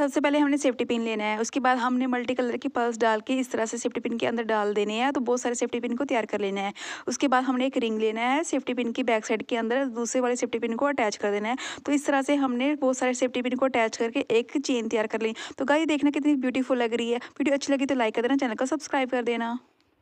सबसे पहले हमने सेफ्टी पिन लेना है। उसके बाद हमने मल्टी कलर की पर्स डाल के इस तरह से सेफ्टी पिन के अंदर डाल देने हैं। तो बहुत सारे सेफ्टी पिन को तैयार कर लेना है। उसके बाद हमने एक रिंग लेना है। सेफ्टी पिन की बैक साइड के अंदर दूसरे वाले सेफ्टी पिन को अटैच कर देना है। तो इस तरह से हमने बहुत सारे सेफ्टी पिन को अटैच करके एक चेन तैयार कर ली। तो गाय देखना कितनी ब्यूटीफुल लग रही है। वीडियो अच्छी लगी तो लाइक कर देना चैनल को सब्सक्राइब कर देना।